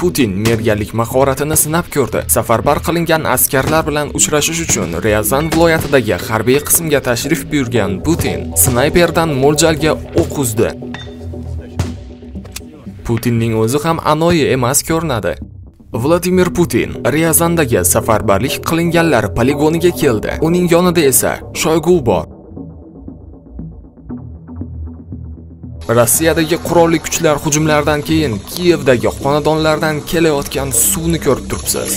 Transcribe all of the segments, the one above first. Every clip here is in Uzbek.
Putin merganlik mahoratini sinab ko'rdi. Safarbar qilingan askarlar bilan uchrashish uchun Ryazan viloyatidagi harbiy qismga tashrif buyurgan Putin snayperdan mo'ljalga o'q uzdi. Putinning o'zi ham anoyi emas ko'rinadi. Vladimir Putin Ryazandagi safarbarlik qilinganlar poligoniga keldi. Uning yonida esa Shoygu bor. Rossiyadagi qurolli kuchlar hujumlaridan keyin Kiyevdagi xonadonlardan kelayotgan suvni ko'rib turibsiz.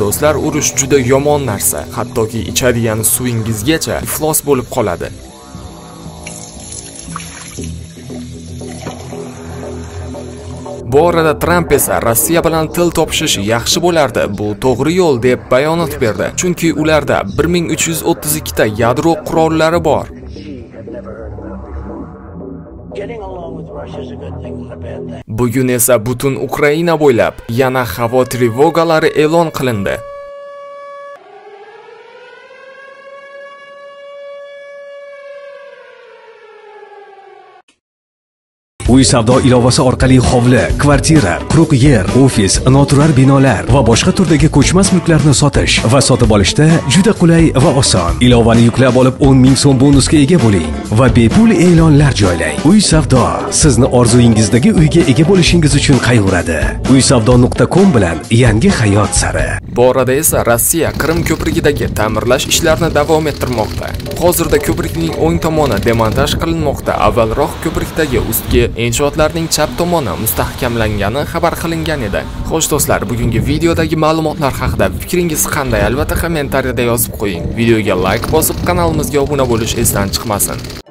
Do'stlar, urush juda yomon narsa, hattoki ichadigan suvingizgacha iflos bo'lib qoladi. Bu orada Tramp esa Rossiya bilan til topishish yaxshi bo'lardi. Bu to'g'ri yo'l deb bayonot berdi. Chunki ularda 1332 ta yadro qurollari bor. Bugun esa butun Ukraina bo'ylab yana havo trevogalari e'lon qilindi. Uy savdo ilovasi orqali hovli kvartira quruq yer ofis noturar binolar va boshqa turdagi ko'chmas mulklarni sotish va sotib olishda juda qulay va oson. Ilovani yuklab olib 10 ming so'm bonusga ega bo'ling va bepul e'lonlar joylang. Uy savdo sizni orzuyingizdagi uyga ega bo'lishingiz uchun qayg'uradi. Uysavdo.com bilan yangi hayot sari. Bu orada esa Rossiya Qrim ko'prigidagi ta'mirlash ishlarini davom ettirmoqda. Hozirda ko'prikning o'ng tomoni demontaj qilinmoqda. Avvalroq ko'prikdagi ustki inshootlarning chap tomoni mustahkamlangani xabar qilingan edi. Xo'sh do'stlar, bugungi videodagi ma'lumotlar haqida fikringiz qanday? Albatta kommentariyada yozib qo'ying. Videoga like bosib, kanalimizga obuna bo'lish esdan chiqmasin.